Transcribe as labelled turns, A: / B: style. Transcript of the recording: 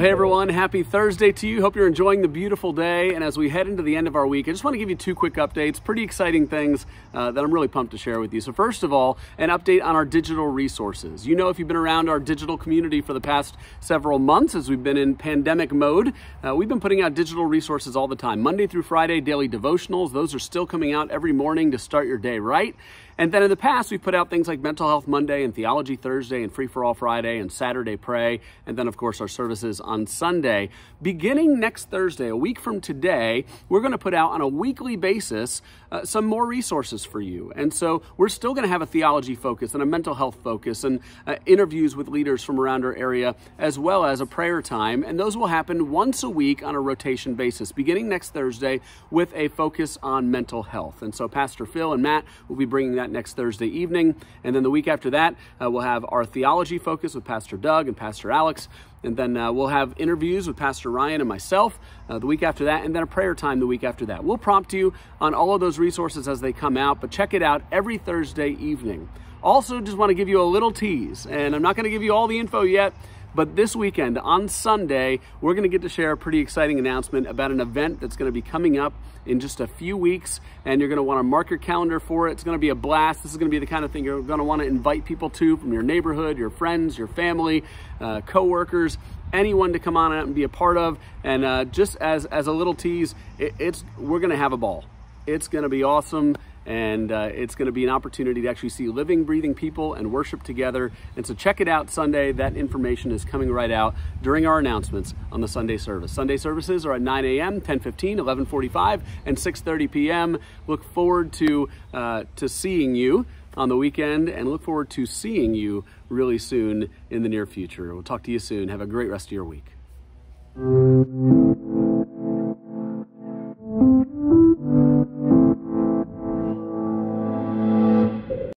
A: Well, hey everyone, happy Thursday to you. Hope you're enjoying the beautiful day. And as we head into the end of our week, I just want to give you two quick updates, pretty exciting things uh, that I'm really pumped to share with you. So, first of all, an update on our digital resources. You know, if you've been around our digital community for the past several months as we've been in pandemic mode, uh, we've been putting out digital resources all the time. Monday through Friday, daily devotionals, those are still coming out every morning to start your day right. And then in the past, we've put out things like Mental Health Monday and Theology Thursday and Free for All Friday and Saturday Pray, and then, of course, our services on Sunday. Beginning next Thursday, a week from today, we're going to put out on a weekly basis uh, some more resources for you. And so we're still going to have a theology focus and a mental health focus and uh, interviews with leaders from around our area, as well as a prayer time. And those will happen once a week on a rotation basis, beginning next Thursday with a focus on mental health. And so Pastor Phil and Matt will be bringing that next Thursday evening. And then the week after that, uh, we'll have our theology focus with Pastor Doug and Pastor Alex. And then uh, we'll have interviews with Pastor Ryan and myself uh, the week after that, and then a prayer time the week after that. We'll prompt you on all of those resources as they come out, but check it out every Thursday evening. Also, just want to give you a little tease, and I'm not going to give you all the info yet. But this weekend, on Sunday, we're going to get to share a pretty exciting announcement about an event that's going to be coming up in just a few weeks, and you're going to want to mark your calendar for it. It's going to be a blast. This is going to be the kind of thing you're going to want to invite people to from your neighborhood, your friends, your family, uh, coworkers, anyone to come on out and be a part of. And uh, just as as a little tease, it, it's we're going to have a ball. It's going to be awesome and uh, it's going to be an opportunity to actually see living, breathing people and worship together. And so check it out Sunday. That information is coming right out during our announcements on the Sunday service. Sunday services are at 9 a.m., 10:15, 11:45, and 6:30 p.m. Look forward to uh, to seeing you on the weekend and look forward to seeing you really soon in the near future. We'll talk to you soon. Have a great rest of your week.